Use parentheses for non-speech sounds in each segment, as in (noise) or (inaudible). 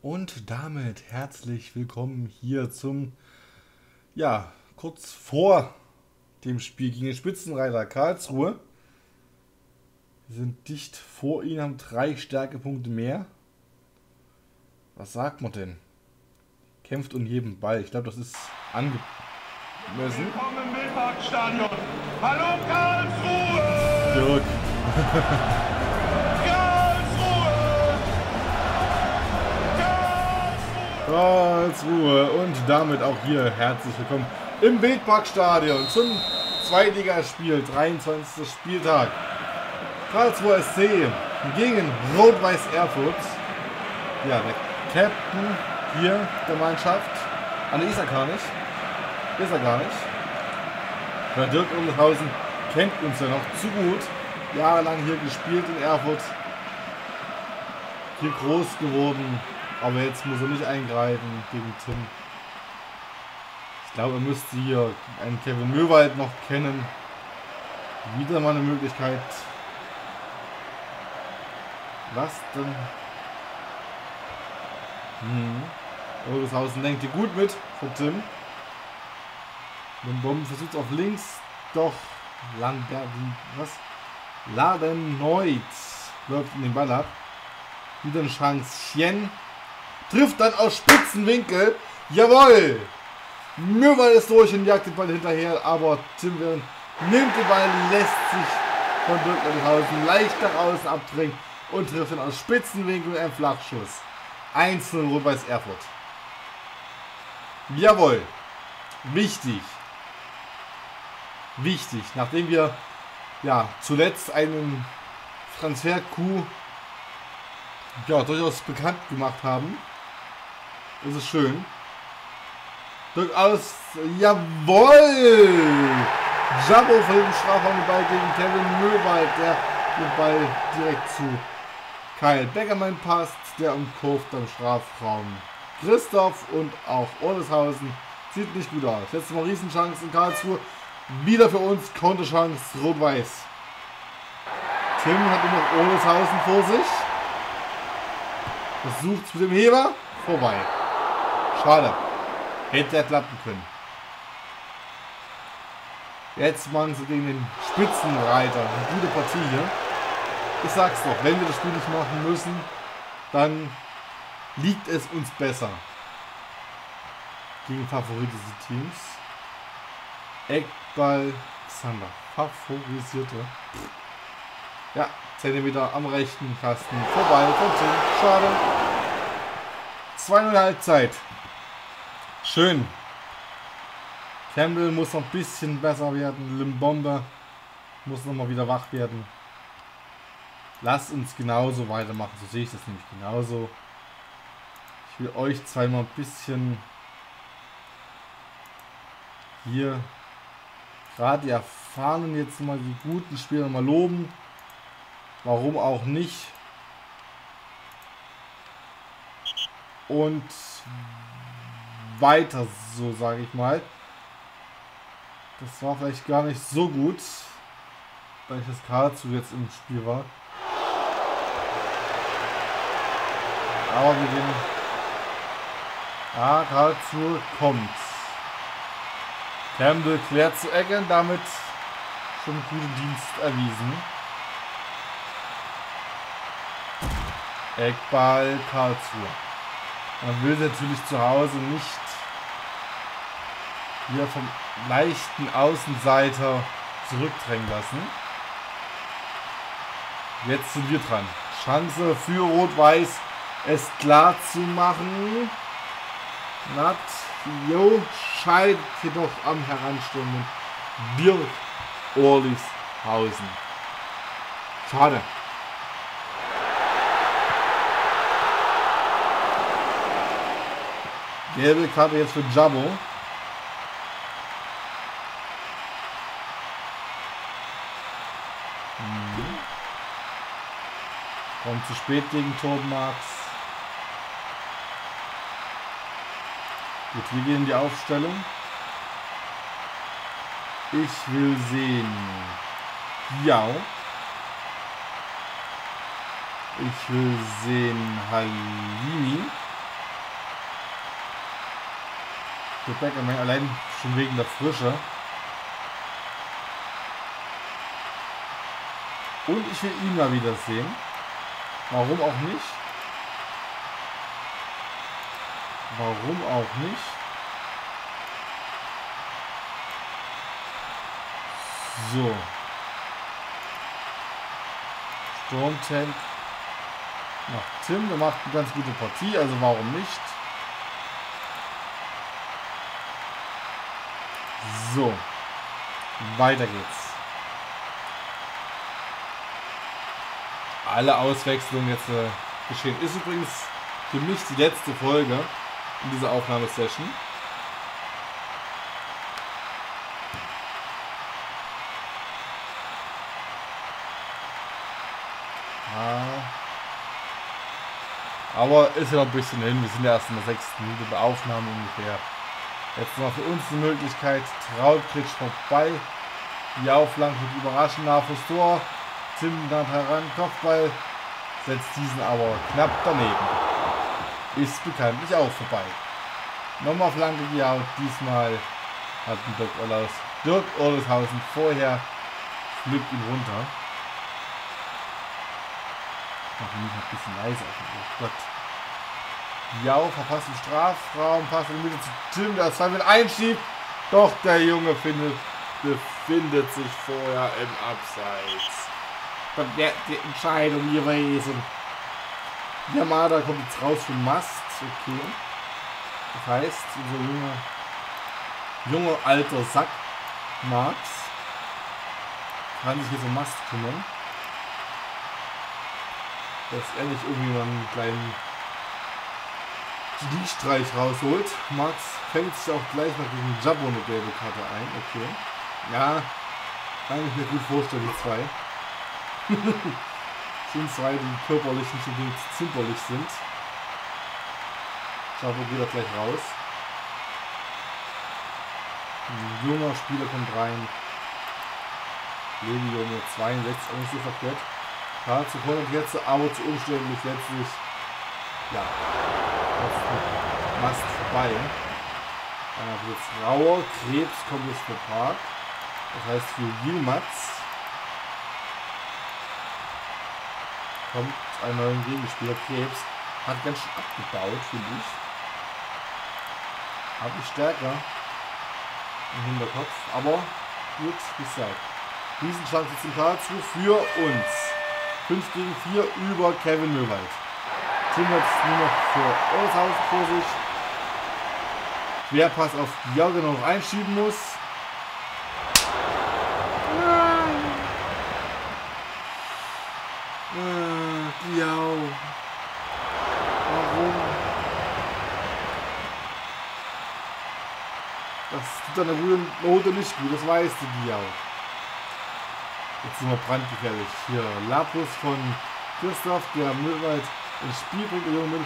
Und damit herzlich willkommen hier zum, ja, kurz vor dem Spiel gegen den Spitzenreiter Karlsruhe. Wir sind dicht vor ihnen, haben drei Stärkepunkte mehr. Was sagt man denn? Kämpft um jeden Ball. Ich glaube, das ist angemessen. Willkommen im Wildparkstadion. Hallo Karlsruhe! Dirk. (laughs) Karlsruhe! Und damit auch hier herzlich willkommen im Wildparkstadion zum Zweitligaspiel, 23. Spieltag. Karlsruhe SC gegen Rot-Weiß Erfurt. Ja, der Captain hier der Mannschaft. Ah, ne, ist er gar nicht. Ist er gar nicht. Der Dirk Umhausen kennt uns ja noch zu gut. Jahrelang hier gespielt in Erfurt. Hier groß geworden. Aber jetzt muss er nicht eingreifen gegen Tim. Ich glaube, er müsste hier einen Kevin Möwald noch kennen. Wieder mal eine Möglichkeit. Was denn? Hm. Oldeshausen denkt hier gut mit für Tim. Den Bomben versucht auf links. Doch. Lambert, was? Ladenneut läuft in den Ball ab. Wieder eine Chance. Chen trifft dann aus Spitzenwinkel. Jawohl! Müller ist durch und jagt den Ball hinterher, aber Tim Wirren nimmt den Ball, lässt sich von Dirk Oldeshausen leicht nach außen abdrängen und trifft dann aus Spitzenwinkel mit einem Flachschuss. 1 Rot-Weiß Erfurt. Jawohl. Wichtig. Wichtig. Nachdem wir ja zuletzt einen Transfer-Coup ja, durchaus bekannt gemacht haben, ist es schön. Durchaus. Jawohl! Jabo von dem Strafraum-Ball gegen Kevin Möwald, der den Ball direkt zu Kyle Beckermann passt, der umkurvt am Strafraum. Christoph und auch Oldeshausen sieht nicht gut aus. Letztes Mal Riesenchance in Karlsruhe. Wieder für uns Konterchance Rot-Weiß. Tim hat immer noch Oldeshausen vor sich. Versucht mit dem Heber. Vorbei. Schade. Hätte er klappen können. Jetzt machen sie gegen den Spitzenreiter eine gute Partie hier. Ich sag's doch, wenn wir das Spiel nicht machen müssen, dann liegt es uns besser. Gegen favorisierte Teams. Eckball Xander. Favorisierte. Ja, Zentimeter am rechten Kasten. Vorbei von Tim. Schade. 2-0 Halbzeit. Schön. Campbell muss noch ein bisschen besser werden. Limbombe muss noch mal wieder wach werden. Lasst uns genauso weitermachen. So sehe ich das nämlich genauso. Ich will euch zweimal ein bisschen hier gerade die Erfahrenen jetzt mal die guten Spieler mal loben. Warum auch nicht? Und weiter so, sage ich mal. Das war vielleicht gar nicht so gut, weil ich das Karlsruhe jetzt im Spiel war. Aber wir gehen. Ah, Karlsruhe kommt. Campbell klärt zu Eggern, damit schon guten Dienst erwiesen. Eckball Karlsruhe. Man will natürlich zu Hause nicht hier vom leichten Außenseiter zurückdrängen lassen. Jetzt sind wir dran. Chance für Rot-Weiß, es klar zu machen. Nat, Jo scheidet jedoch am Heranstürmen Dirk Orlishausen. Schade. Gelbe Karte jetzt für Jabo. Kommt zu spät gegen Torben Marx. Gut, wir gehen in die Aufstellung. Ich will sehen. Jau. Ich will sehen Halimi. Dirk Beck allein schon wegen der Frische. Und ich will ihn mal wieder sehen. Warum auch nicht? Warum auch nicht? So. Sturmtank macht Tim, der macht eine ganz gute Partie, also warum nicht? So. Weiter geht's. Alle Auswechslungen jetzt äh, geschehen. Ist übrigens für mich die letzte Folge in dieser Aufnahmesession. Aber ist ja noch ein bisschen hin. Wir sind ja erst in der sechsten Minute der Aufnahme ungefähr. Jetzt noch für uns die Möglichkeit. Trautkritsch vorbei. Jau flankt mit überraschend nah fürs Tor. Dann heran, Kopfball. Setzt diesen aber knapp daneben. Ist bekanntlich auch vorbei. Nochmal Flanke Jau. Diesmal hat Dirk Ollaus. Dirk Orleshausen vorher pflückt ihn runter. Machen mich ein bisschen leise auf oh Gott. Jau verpasst den Strafraum, passt in die Mitte zu Tim, der zwei mit einschiebt. Doch der Junge findet, befindet sich vorher im Abseits. Die Entscheidung gewesen. Yamada kommt jetzt raus für Mast. Okay. Das heißt, unser junger, junger alter Sack, Max, kann sich hier so Mast kümmern dass er nicht irgendwie mal einen kleinen Geniestreich rausholt. Max fängt sich auch gleich mal gegen Jabbo eine gelbe Karte ein. Okay. Ja, kann ich mir gut vorstellen, die zwei. (laughs) sind zwei, die körperlich nicht unbedingt zimperlich sind. Jabbo geht auch gleich raus. Ein junger Spieler kommt rein. Levi Junge 62, auch nicht so verkehrt. Ja, zu voll und jetzt, aber zu umständlich letztlich. Ja. Mast vorbei. Dann haben wir jetzt Rauer, Krebs kommt jetzt vom Park. Das heißt für Yilmaz kommt ein neuer Gegenspieler. Krebs hat ganz schön abgebaut, finde ich. Habe ich stärker im Hinterkopf, aber gut gesagt. Riesenchance jetzt Karlsruhe für uns. 5 gegen 4 über Kevin Möwald. Tim hat nur noch für Olshausen vor sich. Querpass auf Diao, der noch einschieben muss. Äh, Diao. Warum? Tut deiner guten Note nicht gut, das weißt du, Diao. Jetzt sind wir brandgefährlich. Hier Lapus von Christoph, der Müllwald ins Spiel bringt. Der junge einem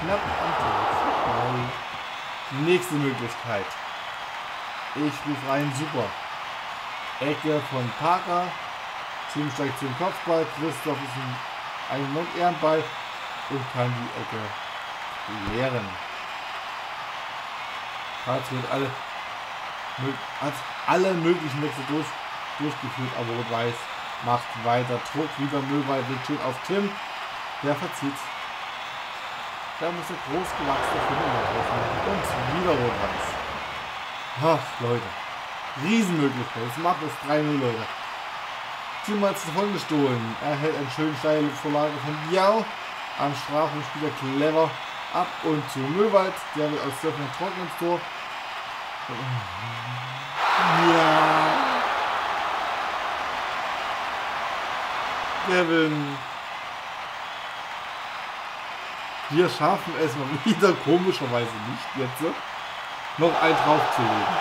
knappen Anteil. Nächste Möglichkeit. Ich rufe rein, super. Ecke von Parker. Tim steigt zum Kopfball. Christoph ist in einem Moment Ehrenball und kann die Ecke leeren. Hat alle, hat alle möglichen Wechsel durch durchgeführt, aber Rot-Weiß macht weiter Druck. Wieder Müllwald legt schön auf Tim. Der verzieht. Da muss der großgewachsene Finger Und wieder Rot-Weiß. Ach, Leute. Riesenmöglichkeit. Jetzt macht das 3-0, Leute. Tim hat es davon gestohlen. Er hält eine schöne steile Vorlage von Jau. Am Strafraum spielt er clever ab und zu Müllwald. Der wird aus Surfen trocken ins Tor. Ja. Kevin. Wir schaffen es mal wieder komischerweise nicht jetzt noch ein draufzulegen.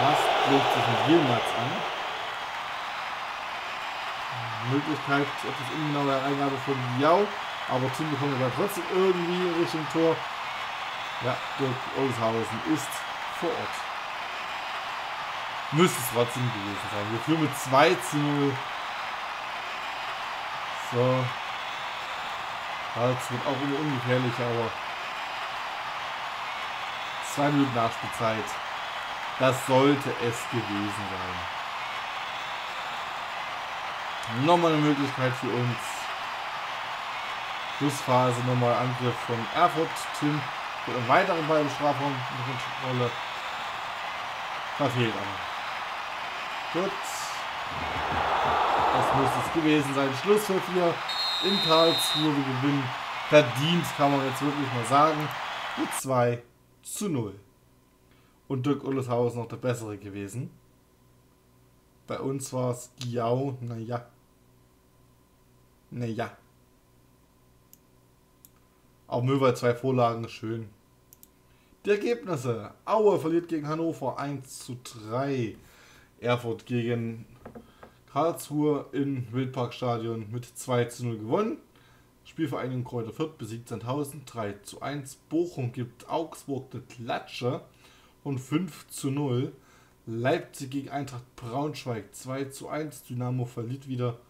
Das legt sich mit Yilmaz an. Möglichkeit etwas ungenaue Eingabe von Yao, aber Tim bekommt aber trotzdem irgendwie Richtung Tor. Ja, Dirk Olshausen ist vor Ort. Müsste es trotzdem gewesen sein. Wir führen mit 2 zu 0 so. Jetzt wird auch immer ungefährlicher, aber Zwei Minuten Nachspielzeit. Das sollte es gewesen sein. Nochmal eine Möglichkeit für uns. Schlussphase, nochmal Angriff von Erfurt. Tim mit einem weiteren Ball im Strafraum unter Kontrolle. Verfehlt aber. Gut. Das muss es gewesen sein. Schluss für vier in Karlsruhe. Wir gewinnen verdient, kann man jetzt wirklich mal sagen. Mit 2 zu 0. Und Dirk Ulleshausen noch der bessere gewesen. Bei uns war es Giau, naja. Naja. Auch Möwer zwei Vorlagen, schön. Die Ergebnisse. Aue verliert gegen Hannover 1 zu 3. Erfurt gegen Karlsruhe im Wildparkstadion mit 2 zu 0 gewonnen. Spielvereinigung Kräuter Fürth besiegt Sandhausen 3 zu 1. Bochum gibt Augsburg eine Klatsche und 5 zu 0. Leipzig gegen Eintracht Braunschweig 2 zu 1. Dynamo verliert wieder.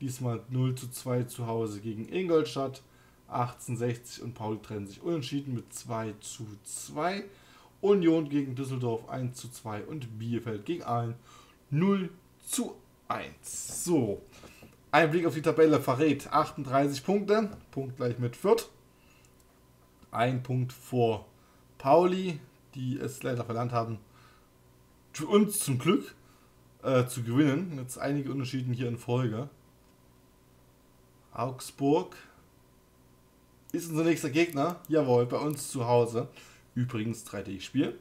Diesmal 0 zu 2 zu Hause gegen Ingolstadt. 1860 und Paul trennen sich unentschieden mit 2 zu 2. Union gegen Düsseldorf 1 zu 2 und Bielefeld gegen Aalen 0 zu 1. So, ein Blick auf die Tabelle verrät 38 Punkte, Punkt gleich mit Fürth. Ein Punkt vor Pauli, die es leider verlernt haben, für uns zum Glück äh, zu gewinnen. Jetzt einige Unterschiede hier in Folge. Augsburg ist unser nächster Gegner. Jawohl, bei uns zu Hause. Übrigens 3D-Spiel.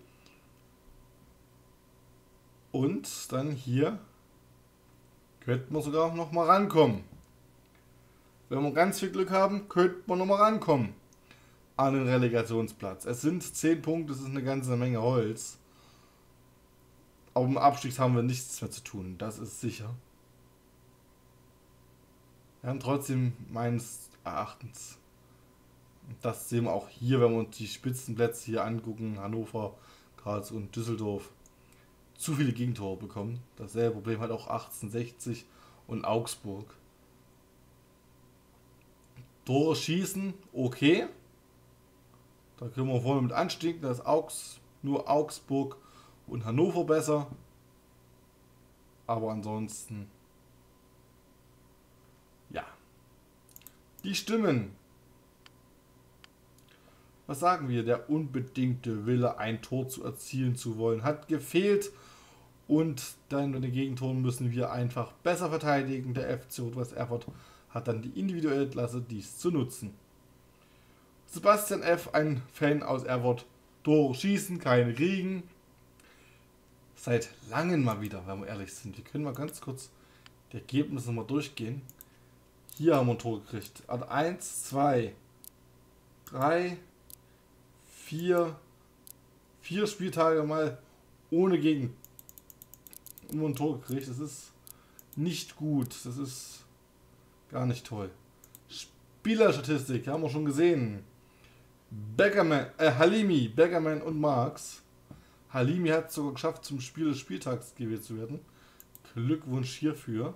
Und dann hier könnten wir sogar noch mal rankommen. Wenn wir ganz viel Glück haben, könnten wir noch mal rankommen an den Relegationsplatz. Es sind 10 Punkte, das ist eine ganze Menge Holz. Aber im Abstieg haben wir nichts mehr zu tun, das ist sicher. Wir haben trotzdem meines Erachtens das sehen wir auch hier, wenn wir uns die Spitzenplätze hier angucken, Hannover, Karlsruhe und Düsseldorf, zu viele Gegentore bekommen. Dasselbe Problem hat auch 1860 und Augsburg. Tore schießen, okay. Da können wir vorne mit anstinken, da ist Augs, nur Augsburg und Hannover besser. Aber ansonsten, ja. Die Stimmen was sagen wir, der unbedingte Wille, ein Tor zu erzielen zu wollen, hat gefehlt. Und dann in den Gegentoren müssen wir einfach besser verteidigen. Der FC Rot-Weiß Erfurt hat dann die individuelle Klasse, dies zu nutzen. Sebastian F., ein Fan aus Erfurt, Tore schießen, keine kriegen. Seit langem mal wieder, wenn wir ehrlich sind. Wir können mal ganz kurz die Ergebnisse mal durchgehen. Hier haben wir ein Tor gekriegt. Also 1, 2, 3, vier, vier Spieltage mal ohne Gegen nur ein Tor gekriegt. Das ist nicht gut. Das ist gar nicht toll. Spielerstatistik haben wir schon gesehen. Beckerman, äh, Halimi, Beckerman und Marx. Halimi hat es sogar geschafft, zum Spiel des Spieltags gewählt zu werden. Glückwunsch hierfür.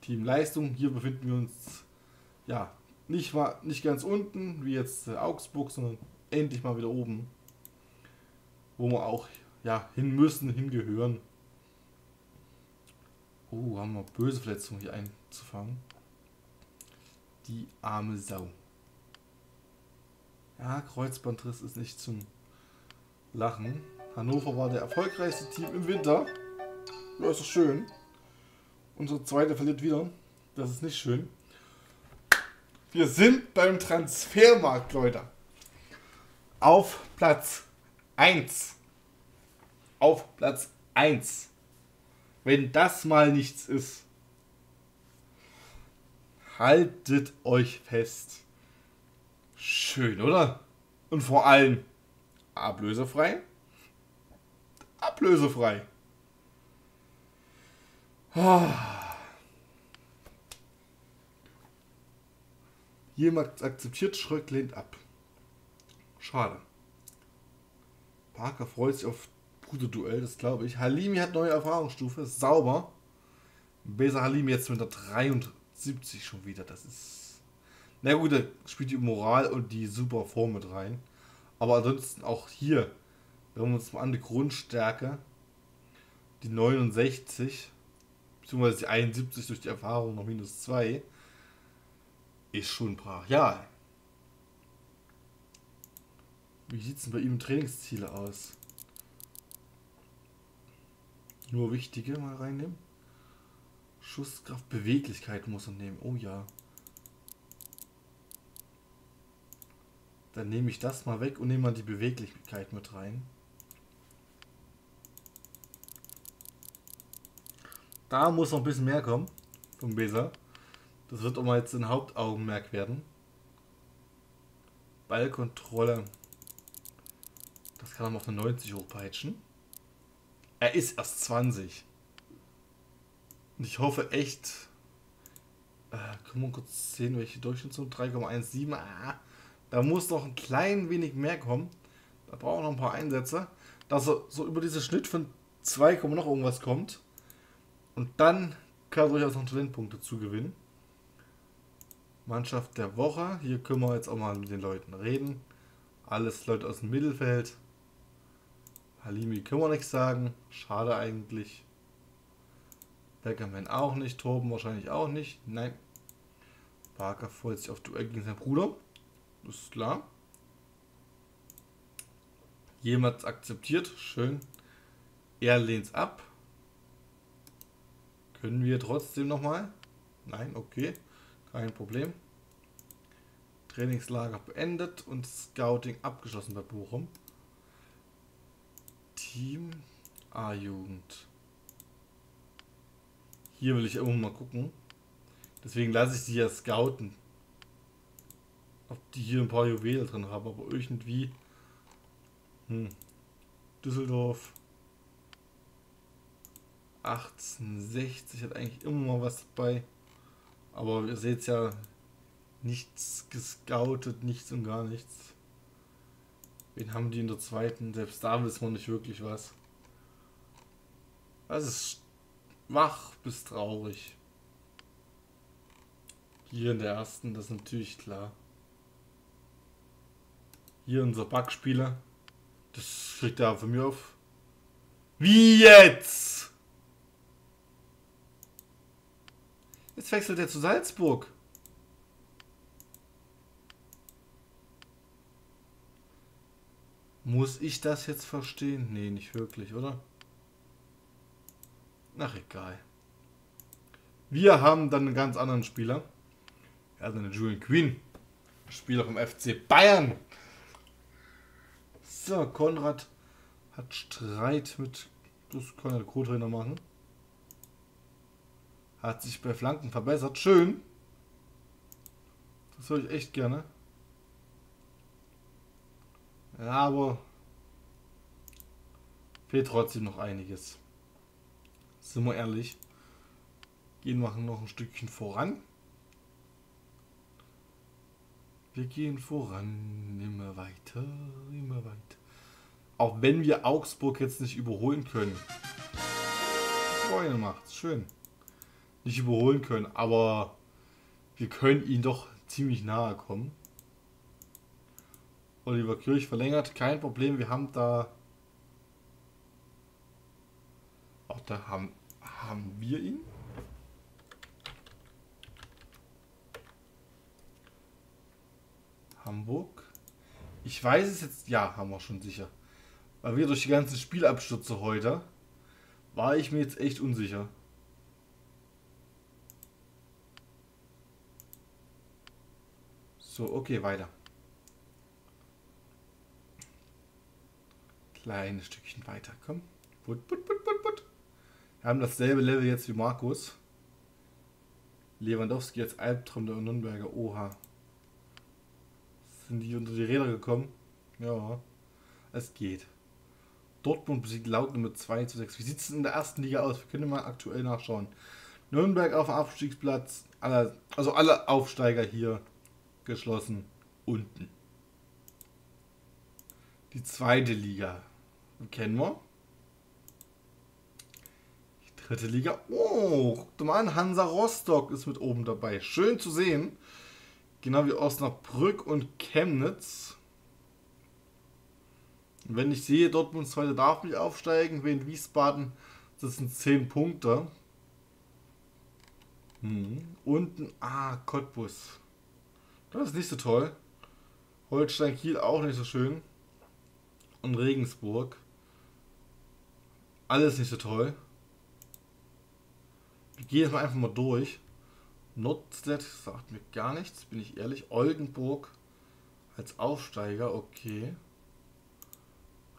Teamleistung, hier befinden wir uns ja nicht, mal, nicht ganz unten, wie jetzt äh, Augsburg, sondern endlich mal wieder oben. Wo wir auch ja, hin müssen, hingehören. Oh, haben wir böse Verletzungen hier einzufangen. Die arme Sau. Ja, Kreuzbandriss ist nicht zum Lachen. Hannover war der erfolgreichste Team im Winter. Ja, ist doch schön. Unsere zweite verliert wieder. Das ist nicht schön. Wir sind beim Transfermarkt, Leute. Auf Platz 1. Auf Platz 1. Wenn das mal nichts ist. Haltet euch fest. Schön, oder? Und vor allem ablösefrei. Ablösefrei. Oh. Jemand akzeptiert, Schröck lehnt ab. Schade. Parker freut sich auf gute Duell, das glaube ich. Halimi hat neue Erfahrungsstufe, sauber. Besa Halimi jetzt mit der 73 schon wieder. Das ist. Na gut, da spielt die Moral und die super Form mit rein. Aber ansonsten auch hier, wenn wir uns mal an die Grundstärke, die 69, beziehungsweise die 71 durch die Erfahrung noch minus 2, ist schon brachial. Wie sieht es denn bei ihm Trainingsziele aus? Nur wichtige mal reinnehmen. Schusskraft, Beweglichkeit muss er nehmen. Oh ja. Dann nehme ich das mal weg und nehme mal die Beweglichkeit mit rein. Da muss noch ein bisschen mehr kommen vom Beser. Das wird auch mal jetzt ein Hauptaugenmerk werden. Ballkontrolle. Das kann er mal auf eine 90 hochpeitschen. Er ist erst 20. Und ich hoffe echt. Äh, können wir kurz sehen, welche Durchschnittsnote? 3,17. Ah, da muss noch ein klein wenig mehr kommen. Da brauchen wir noch ein paar Einsätze. Dass er so über diese Schnitt von 2, noch irgendwas kommt. Und dann kann er durchaus noch Talentpunkte zugewinnen. Mannschaft der Woche. Hier können wir jetzt auch mal mit den Leuten reden. Alles Leute aus dem Mittelfeld. Halimi können wir nichts sagen. Schade eigentlich. Beckerman auch nicht. Torben wahrscheinlich auch nicht. Nein. Parker freut sich auf Duell gegen seinen Bruder. Das ist klar. Jemand akzeptiert. Schön. Er lehnt ab. Können wir trotzdem nochmal? Nein, okay. Kein Problem. Trainingslager beendet und Scouting abgeschlossen bei Bochum. Team A-Jugend. Hier will ich irgendwo mal gucken. Deswegen lasse ich sie ja scouten. Ob die hier ein paar Juwelen drin haben, aber irgendwie. Hm. Düsseldorf. 1860 hat eigentlich immer mal was dabei. Aber ihr seht ja, nichts gescoutet, nichts und gar nichts. Wen haben die in der zweiten? Selbst da wissen wir nicht wirklich was. Das ist schwach bis traurig. Hier in der ersten, das ist natürlich klar. Hier unser Backspieler. Das kriegt er von mir auf. Wie jetzt? Jetzt wechselt er zu Salzburg. Muss ich das jetzt verstehen? Nee, nicht wirklich, oder? Ach, egal. Wir haben dann einen ganz anderen Spieler. Er hat eine Julian Queen. Spieler vom FC Bayern. So, Konrad hat Streit mit. Das kann der Co-Trainer machen. Hat sich bei Flanken verbessert. Schön. Das höre ich echt gerne. Ja, aber fehlt trotzdem noch einiges. Sind wir ehrlich. Gehen machen noch ein Stückchen voran. Wir gehen voran, immer weiter, immer weiter. Auch wenn wir Augsburg jetzt nicht überholen können. Freunde macht's, schön. Nicht überholen können, aber wir können ihn doch ziemlich nahe kommen. Oliver Kirch verlängert, kein Problem. Wir haben da. Auch da haben, haben wir ihn. Hamburg. Ich weiß es jetzt. Ja, haben wir schon sicher. Weil wir durch die ganzen Spielabstürze heute war ich mir jetzt echt unsicher. So, okay, weiter. Kleines Stückchen weiter. Komm. Put, put, put, put, put. Wir haben dasselbe Level jetzt wie Markus. Lewandowski als Albtraum der Nürnberger. Oha. Sind die unter die Räder gekommen? Ja. Es geht. Dortmund besiegt Lautern mit 2 zu 6. Wie sieht es in der ersten Liga aus? Wir können mal aktuell nachschauen. Nürnberg auf Abstiegsplatz. Alle, also alle Aufsteiger hier geschlossen. Unten. Die zweite Liga kennen wir. Die dritte Liga. Oh, guck mal an, Hansa Rostock ist mit oben dabei. Schön zu sehen. Genau wie Osnabrück und Chemnitz. Wenn ich sehe, Dortmund zweite darf nicht aufsteigen, wenn Wiesbaden, das sind 10 Punkte. Hm. Unten, ah, Cottbus. Das ist nicht so toll. Holstein Kiel auch nicht so schön. Und Regensburg. Alles nicht so toll. Wir gehen jetzt mal einfach mal durch. Nordstedt sagt mir gar nichts, bin ich ehrlich. Oldenburg als Aufsteiger, okay.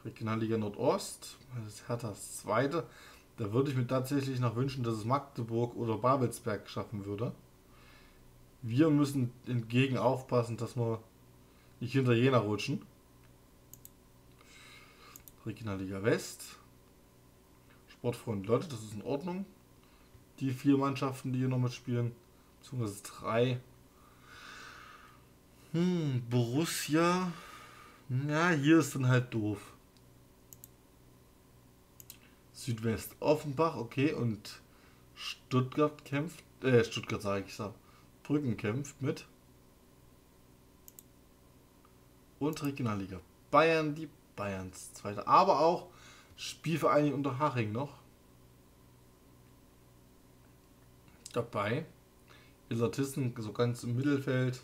Regionalliga Nordost, das ist Herthas Zweite. Da würde ich mir tatsächlich noch wünschen, dass es Magdeburg oder Babelsberg schaffen würde. Wir müssen entgegen aufpassen, dass wir nicht hinter Jena rutschen. Regionalliga West. Sportfreund Leute, das ist in Ordnung. Die vier Mannschaften, die hier noch mitspielen, beziehungsweise drei. Hm, Borussia. Ja, hier ist dann halt doof. Südwest Offenbach, okay, und Stuttgart kämpft, äh, Stuttgart sage ich, sag, Brücken kämpft mit. Und Regionalliga Bayern, die Bayerns zweite, aber auch Spielvereinigung unter Haching noch dabei. Illertissen so ganz im Mittelfeld.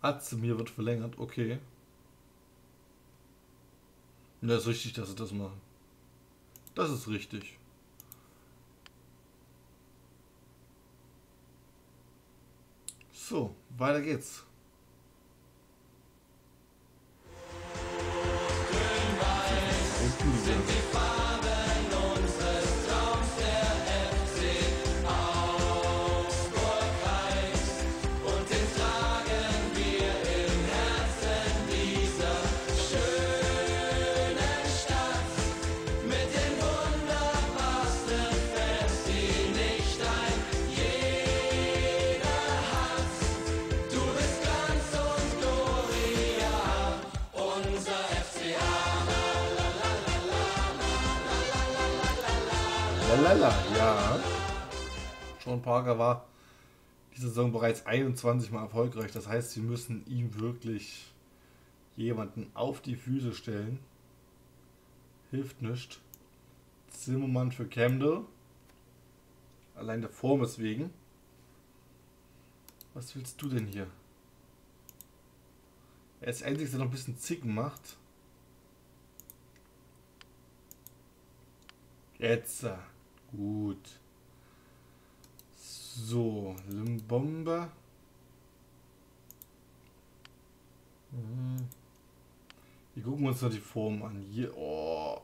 Azemir wird verlängert, okay. Ja, ist richtig, dass sie das machen. Das ist richtig. So, weiter geht's. Lala, ja. Sean Parker war diese Saison bereits 21 Mal erfolgreich. Das heißt, sie müssen ihm wirklich jemanden auf die Füße stellen. Hilft nicht. Zimmermann für Camden. Allein der Form ist wegen. Was willst du denn hier? Er ist endlich, dass er noch ein bisschen Zicken macht. Jetzt. Gut. So, Limbombe. Hm. Wir gucken uns noch die Form an. Hier, oh.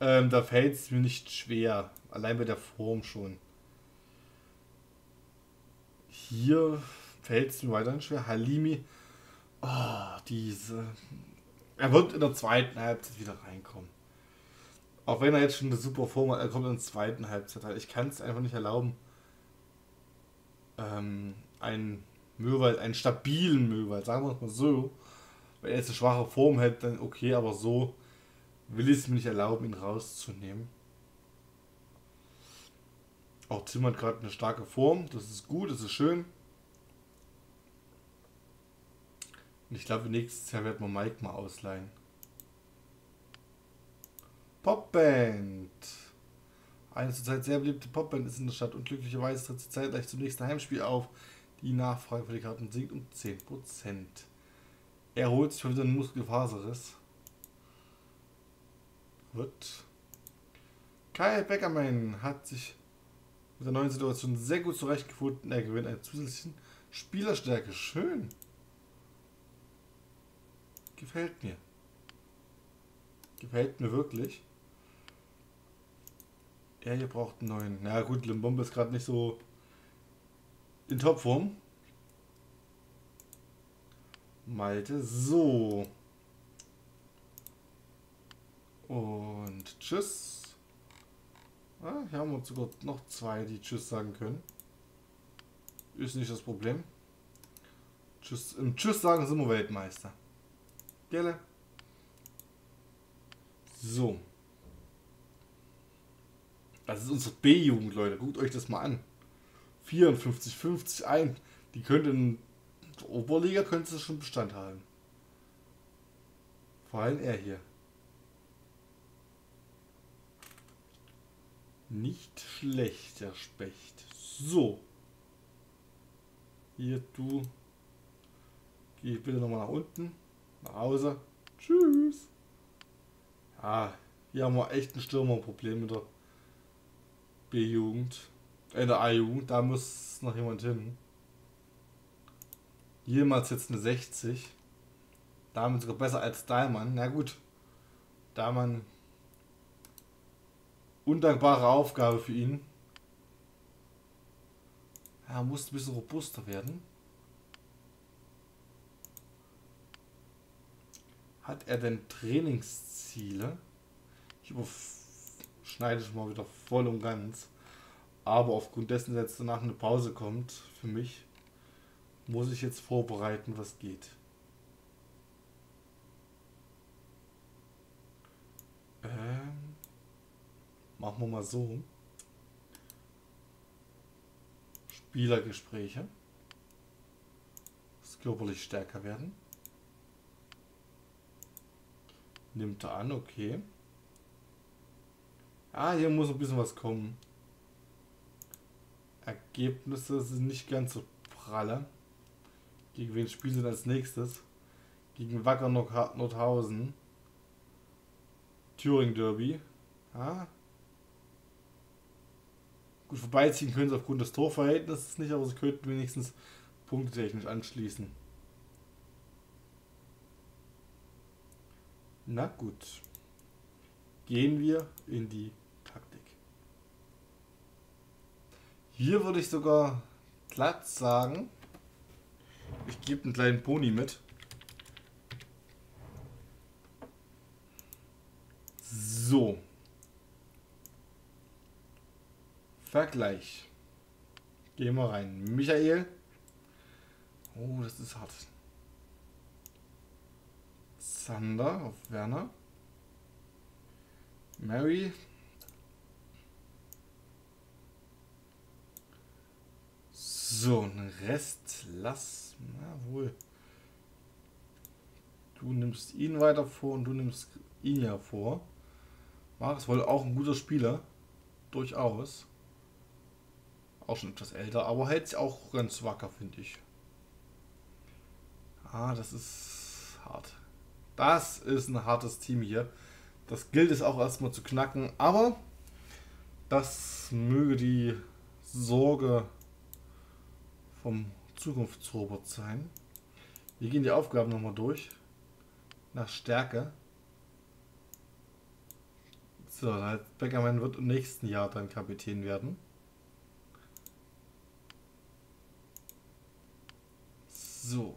Ähm, da fällt es mir nicht schwer. Allein bei der Form schon. Hier fällt es mir weiterhin schwer. Halimi. Oh, diese. Er wird in der zweiten Halbzeit wieder reinkommen. Auch wenn er jetzt schon eine super Form hat, er kommt in der zweiten Halbzeit. Ich kann es einfach nicht erlauben, ähm, einen Möwald, einen stabilen Möwald, sagen wir es mal so. Wenn er jetzt eine schwache Form hätte, dann okay, aber so will ich es mir nicht erlauben, ihn rauszunehmen. Auch Zimmer hat gerade eine starke Form, das ist gut, das ist schön. Und ich glaube, nächstes Jahr wird man Mike mal ausleihen. Popband. Eine zurzeit sehr beliebte Popband ist in der Stadt und glücklicherweise tritt sie zeitgleich zum nächsten Heimspiel auf. Die Nachfrage für die Karten sinkt um 10%. Er holt sich wieder einen Muskelfaserriss. Gut. Kyle Beckerman hat sich mit der neuen Situation sehr gut zurechtgefunden. Er gewinnt eine zusätzliche Spielerstärke. Schön. Gefällt mir. Gefällt mir wirklich. Er hier braucht einen neuen. Na gut, Limbombe ist gerade nicht so in Topform. Malte. So. Und tschüss. Ah, hier haben wir sogar noch zwei, die Tschüss sagen können. Ist nicht das Problem. Tschüss. Im Tschüss sagen sind wir Weltmeister. Gelle. So. Das ist unsere B-Jugend, Leute. Guckt euch das mal an. 54, 50 ein. Die könnten Oberliga könnte es schon Bestand haben. Vor allem er hier. Nicht schlecht, der Specht. So. Hier, du. Geh bitte nochmal nach unten. Nach Hause. Tschüss. Ja, hier haben wir echt ein Stürmerproblem mit der B-Jugend. Äh, in der A-Jugend. Da muss noch jemand hin. Jemals jetzt eine 60. Damit sogar besser als Dahlmann. Na gut. Dahlmann. Undankbare Aufgabe für ihn. Er muss ein bisschen robuster werden. Hat er denn Trainingsziele? Ich überschneide schon mal wieder voll und ganz. Aber aufgrund dessen, dass danach eine Pause kommt, für mich, muss ich jetzt vorbereiten, was geht. Ähm, machen wir mal so. Spielergespräche. Das körperlich stärker werden. Nimmt er an, okay. Ah, hier muss ein bisschen was kommen. Ergebnisse sind nicht ganz so pralle. Gegen wen spielen sie als nächstes? Gegen Wacker Nordhausen. Thüringen Derby. Ja. Gut, vorbeiziehen können sie aufgrund des Torverhältnisses nicht, aber sie könnten wenigstens punktetechnisch anschließen. Na gut. Gehen wir in die Hier würde ich sogar glatt sagen, ich gebe einen kleinen Pony mit. So. Vergleich. Gehen wir rein. Michael. Oh, das ist hart. Sander auf Werner. Mary. So, ein Rest lass. Na wohl. Du nimmst ihn weiter vor und du nimmst ihn ja vor. War es wohl auch ein guter Spieler. Durchaus. Auch schon etwas älter, aber hält sich auch ganz wacker, finde ich. Ah, das ist hart. Das ist ein hartes Team hier. Das gilt es auch erstmal zu knacken, aber das möge die Sorge vom Zukunftsrobot sein. Wir gehen die Aufgaben nochmal durch. Nach Stärke. So, Beckerman wird im nächsten Jahr dann Kapitän werden. So.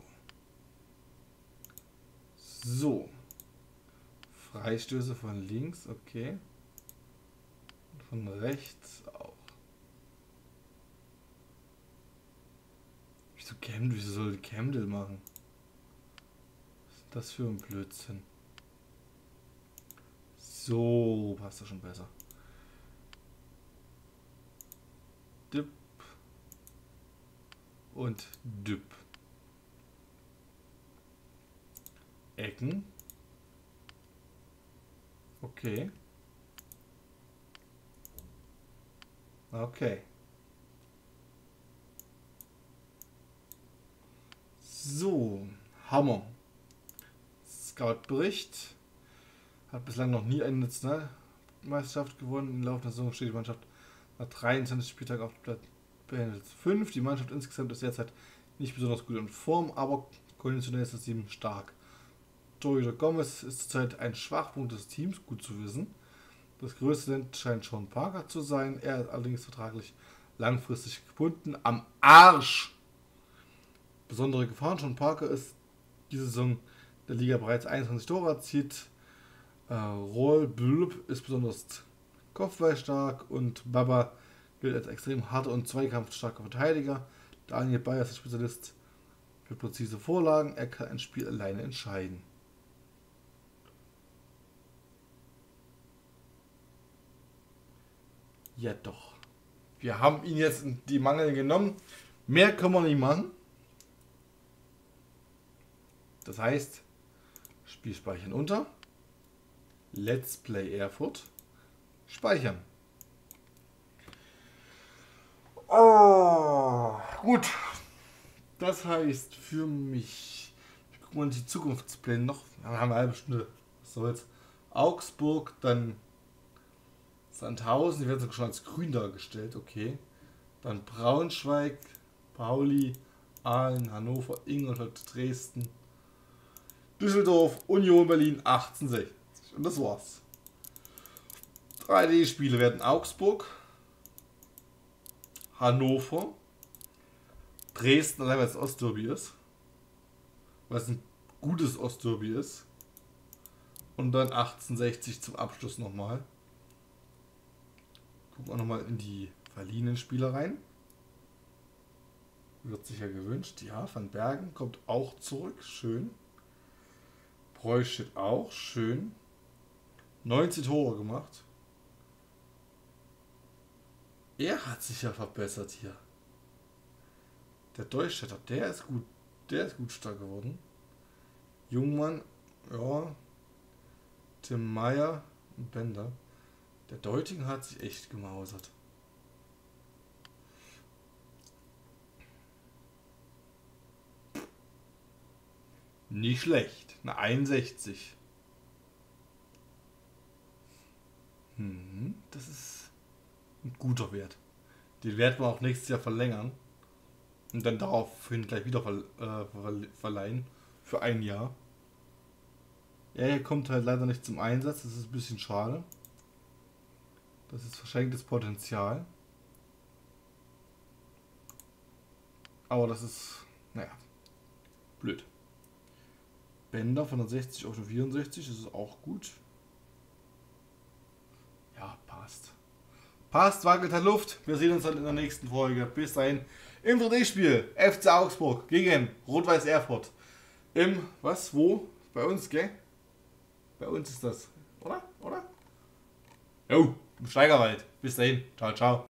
So. Freistöße von links, okay. Von rechts Wieso Camden? Wieso soll Camden machen? Was ist das für ein Blödsinn? So, passt das schon besser. Dip und Dip. Ecken. Okay. Okay. So, Hammer. Scout-Bericht. Hat bislang noch nie eine Nationalmeisterschaft gewonnen. Im Laufe der Saison steht die Mannschaft nach 23 Spieltagen auf Platz 5. Die Mannschaft insgesamt ist derzeit nicht besonders gut in Form, aber konditionell ist das Team stark. Torhüter Gomez ist zurzeit ein Schwachpunkt des Teams, gut zu wissen. Das größte Talent scheint Sean Parker zu sein. Er ist allerdings vertraglich langfristig gebunden. Am Arsch! Besondere Gefahren. Sean Parker ist diese Saison der Liga bereits 21 Tore erzielt. Äh, Roll Blub ist besonders kopfballstark und Baba gilt als extrem harter und zweikampfstarker Verteidiger. Daniel Bayer ist Spezialist für präzise Vorlagen. Er kann ein Spiel alleine entscheiden. Ja doch. Wir haben ihn jetzt in die Mangel genommen. Mehr können wir nicht machen. Das heißt, Spiel speichern unter. Let's Play Erfurt. Speichern. Oh, gut. Das heißt für mich, ich gucke mal die Zukunftspläne noch. Wir haben eine halbe Stunde. So jetzt Augsburg, dann Sandhausen, die werden sogar schon als grün dargestellt, okay. Dann Braunschweig, Pauli, Aalen, Hannover, Ingolstadt, Dresden, Düsseldorf, Union Berlin 1860. Und das war's. 3D-Spiele werden Augsburg, Hannover, Dresden, allein weil es Ostderby ist. Weil es ein gutes Ostderby ist. Und dann 1860 zum Abschluss nochmal. Gucken wir nochmal in die verliehenen Spieler rein. Wird sicher gewünscht. Ja, Van Bergen kommt auch zurück. Schön. Preuß auch. Schön. 90 Tore gemacht. Er hat sich ja verbessert hier. Der Deutschstädter, der ist gut. Der ist gut stark geworden. Jungmann, ja. Tim Meyer und Bender. Der Deuting hat sich echt gemausert. Nicht schlecht. Eine 61. Hm, das ist ein guter Wert. Den werden wir auch nächstes Jahr verlängern. Und dann daraufhin gleich wieder äh, verleihen. Für ein Jahr. Ja, er kommt halt leider nicht zum Einsatz. Das ist ein bisschen schade. Das ist verschenktes Potenzial. Aber das ist, naja, blöd. Bänder von der 60 auf die 64, das ist auch gut. Ja, passt. Passt, wackelt der Luft. Wir sehen uns dann in der nächsten Folge. Bis dahin. Im 3D-Spiel FC Augsburg gegen Rot-Weiß Erfurt. Im, was, wo? Bei uns, gell? Bei uns ist das, oder? Oder? Jo, im Steigerwald. Bis dahin. Ciao, ciao.